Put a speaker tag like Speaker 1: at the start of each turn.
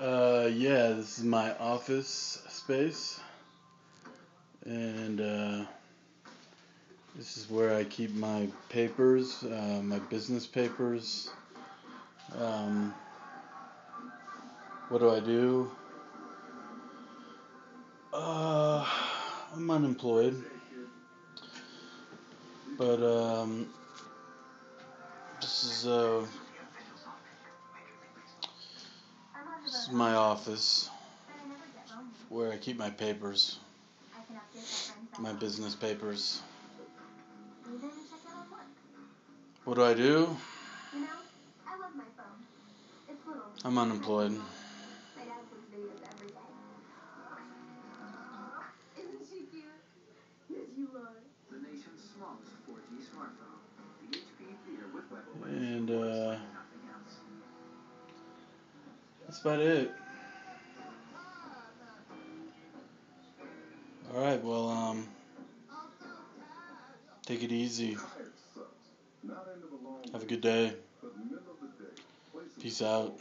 Speaker 1: Uh, yeah, this is my office space, and uh, this is where I keep my papers, uh, my business papers. Um, what do I do? Uh, I'm unemployed, but um, this is uh. This is my office where I keep my papers, my business papers. What do I do? I'm unemployed. That's about it. All right, well, um, take it easy. Have a good day. Peace out.